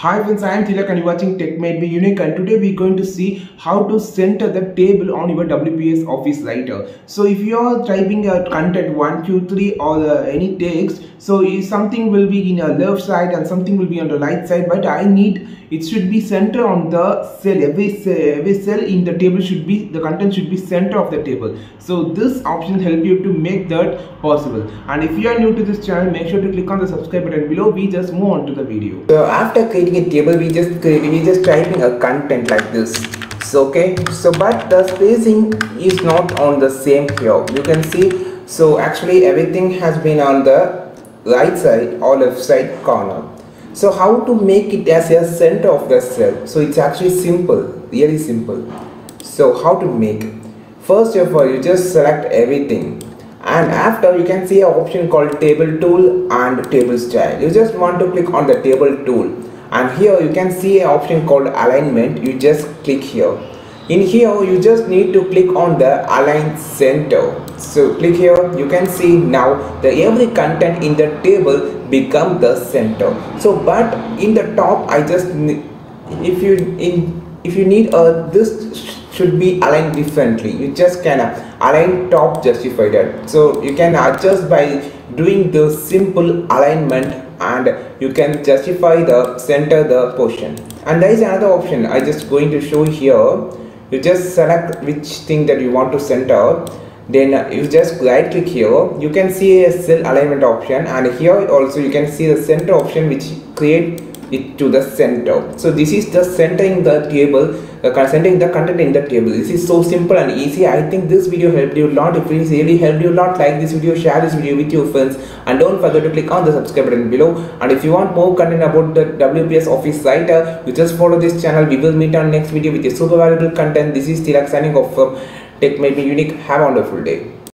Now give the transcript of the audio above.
Hi friends, I am Tilak and you're watching Tech Made Me Unique and today we're going to see how to center the table on your WPS Office Writer. So if you are typing a content 1, 2, 3 or uh, any text, so something will be in your left side and something will be on the right side but I need it should be center on the cell. Every, cell, every cell in the table should be the content should be center of the table. So this option help you to make that possible. And if you are new to this channel make sure to click on the subscribe button below. We just move on to the video. So after creating a table we just we just typing a content like this so okay so but the spacing is not on the same here you can see so actually everything has been on the right side or left side corner so how to make it as a center of the cell? So it's actually simple, really simple. So how to make? First of all, you just select everything and after you can see an option called table tool and table style. You just want to click on the table tool and here you can see an option called alignment. You just click here. In here you just need to click on the align center. So click here you can see now the every content in the table become the center so but in the top i just if you in if you need a uh, this should be aligned differently. You just can uh, align top justify that so you can adjust by doing the simple alignment and you can justify the center the portion. And there is another option i just going to show here. You just select which thing that you want to center. Then you just right click here. You can see a cell alignment option and here also you can see the center option which create it to the center. So this is the centering the table uh, centering the content in the table. This is so simple and easy. I think this video helped you a lot. If it really helped you a lot. Like this video share this video with your friends. And don't forget to click on the subscribe button below. And if you want more content about the wps office writer you just follow this channel. We will meet on next video with a super valuable content. This is tilak signing off from Tech Me Unique. Have a wonderful day.